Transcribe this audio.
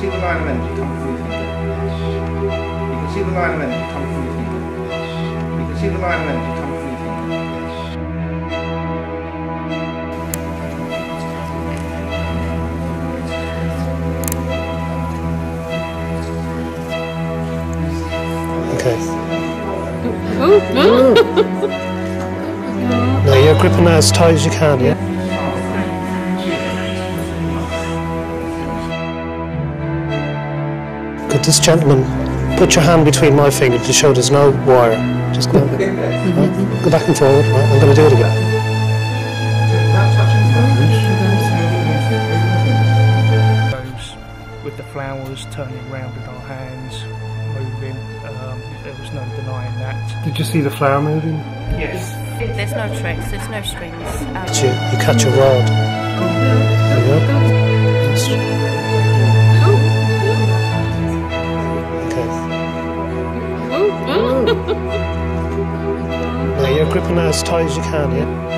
see the line of energy come from your finger. You can see the line of energy come from your finger. You can see the line of energy come from your finger. Okay. now you're gripping it as tight as you can, yeah? Could this gentleman put your hand between my finger to show there's no wire? Just go, right, go back and forward. Right, I'm going to do it again. With the flowers turning round in our hands, moving. Um, there was no denying that. Did you see the flower moving? Yes. There's no tricks, there's no strings. Um, You, you catch a rod. There you go. Mm-hmm. Now you're gripping as tight as you can, yeah?